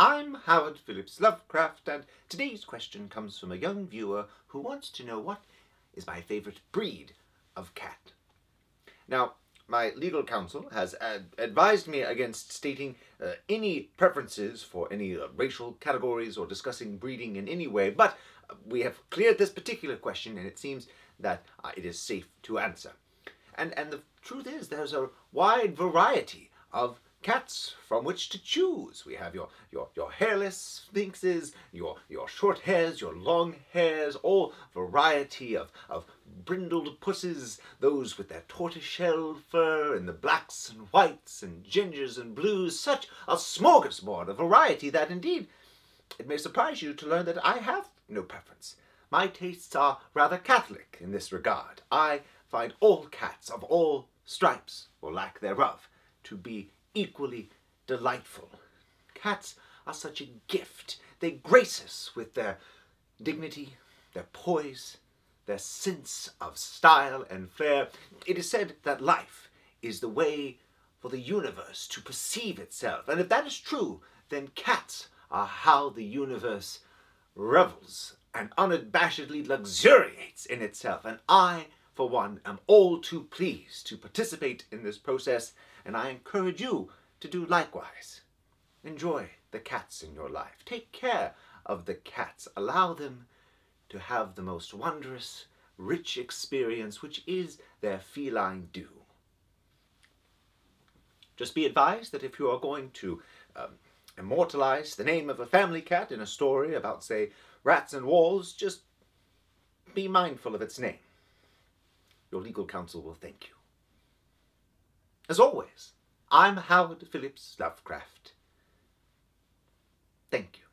I'm Howard Phillips Lovecraft, and today's question comes from a young viewer who wants to know what is my favorite breed of cat. Now, my legal counsel has ad advised me against stating uh, any preferences for any uh, racial categories or discussing breeding in any way, but we have cleared this particular question and it seems that uh, it is safe to answer. And, and the truth is there's a wide variety of cats from which to choose. We have your, your, your hairless sphinxes, your, your short hairs, your long hairs, all variety of, of brindled pusses, those with their tortoiseshell fur, and the blacks and whites and gingers and blues, such a smorgasbord of variety that indeed it may surprise you to learn that I have no preference. My tastes are rather catholic in this regard. I find all cats of all stripes, or lack thereof, to be equally delightful. Cats are such a gift. They grace us with their dignity, their poise, their sense of style and flair. It is said that life is the way for the universe to perceive itself. And if that is true, then cats are how the universe revels and unabashedly luxuriates in itself. And I, for one, am all too pleased to participate in this process and I encourage you to do likewise. Enjoy the cats in your life. Take care of the cats. Allow them to have the most wondrous, rich experience which is their feline due. Just be advised that if you are going to um, immortalize the name of a family cat in a story about, say, rats and walls, just be mindful of its name. Your legal counsel will thank you. As always, I'm Howard Phillips Lovecraft. Thank you.